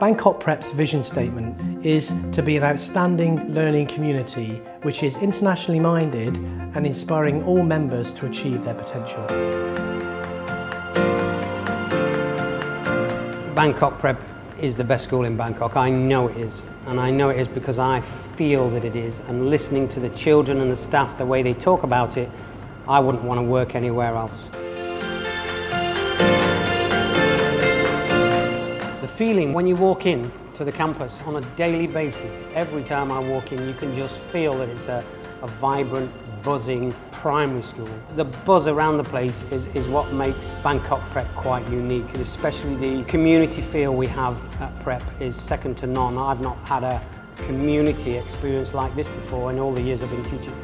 Bangkok Prep's vision statement is to be an outstanding learning community which is internationally minded and inspiring all members to achieve their potential. Bangkok Prep is the best school in Bangkok. I know it is. And I know it is because I feel that it is. And listening to the children and the staff, the way they talk about it, I wouldn't want to work anywhere else. Feeling when you walk in to the campus on a daily basis, every time I walk in, you can just feel that it's a, a vibrant, buzzing primary school. The buzz around the place is, is what makes Bangkok Prep quite unique, and especially the community feel we have at Prep is second to none. I've not had a community experience like this before in all the years I've been teaching.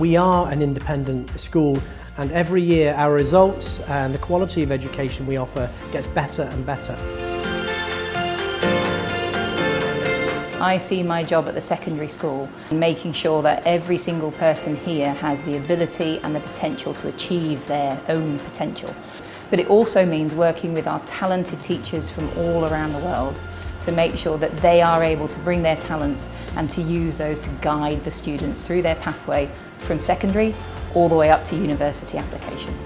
We are an independent school and every year our results and the quality of education we offer gets better and better. I see my job at the secondary school making sure that every single person here has the ability and the potential to achieve their own potential. But it also means working with our talented teachers from all around the world to make sure that they are able to bring their talents and to use those to guide the students through their pathway from secondary all the way up to university application.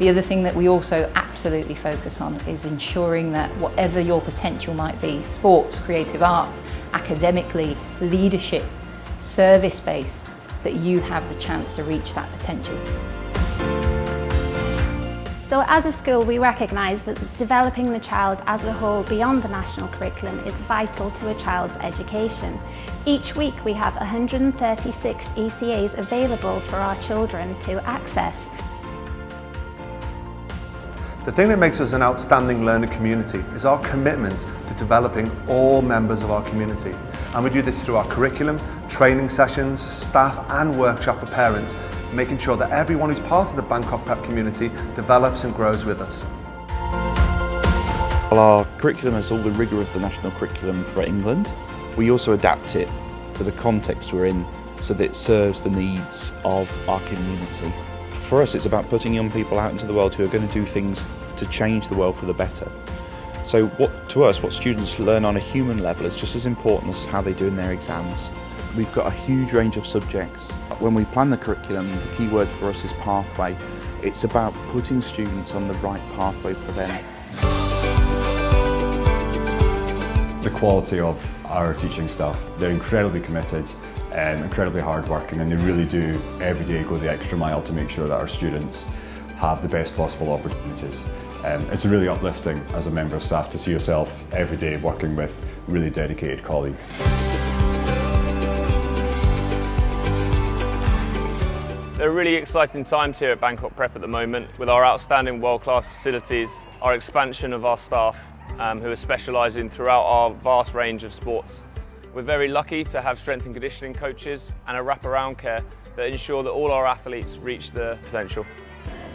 The other thing that we also absolutely focus on is ensuring that whatever your potential might be, sports, creative arts, academically, leadership, service-based, that you have the chance to reach that potential. So as a school, we recognise that developing the child as a whole beyond the national curriculum is vital to a child's education. Each week we have 136 ECAs available for our children to access. The thing that makes us an outstanding learner community is our commitment to developing all members of our community. And we do this through our curriculum, training sessions, staff and workshop for parents, making sure that everyone who's part of the Bangkok Prep community develops and grows with us. Well, our curriculum has all the rigour of the national curriculum for England. We also adapt it for the context we're in so that it serves the needs of our community for us, it's about putting young people out into the world who are going to do things to change the world for the better. So what, to us, what students learn on a human level is just as important as how they do in their exams. We've got a huge range of subjects. When we plan the curriculum, the key word for us is pathway. It's about putting students on the right pathway for them. The quality of our teaching staff, they're incredibly committed um, incredibly hardworking and they really do every day go the extra mile to make sure that our students have the best possible opportunities. Um, it's really uplifting as a member of staff to see yourself every day working with really dedicated colleagues. There are really exciting times here at Bangkok Prep at the moment with our outstanding world-class facilities, our expansion of our staff um, who are specialising throughout our vast range of sports we're very lucky to have strength and conditioning coaches and a wraparound care that ensure that all our athletes reach their potential.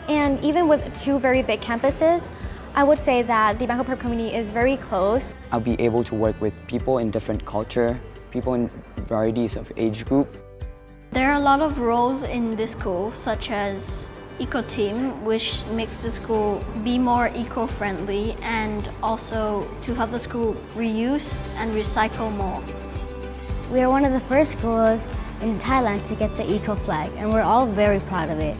And even with two very big campuses, I would say that the Bangkok Prep community is very close. I'll be able to work with people in different culture, people in varieties of age group. There are a lot of roles in this school, such as eco team, which makes the school be more eco-friendly and also to help the school reuse and recycle more. We are one of the first schools in Thailand to get the eco flag and we're all very proud of it.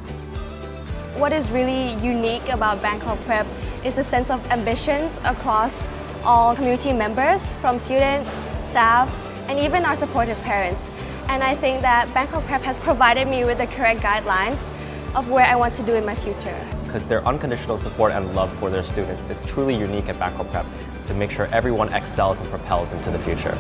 What is really unique about Bangkok Prep is the sense of ambitions across all community members from students, staff, and even our supportive parents. And I think that Bangkok Prep has provided me with the correct guidelines of where I want to do in my future. Because their unconditional support and love for their students is truly unique at Bangkok Prep to make sure everyone excels and propels into the future.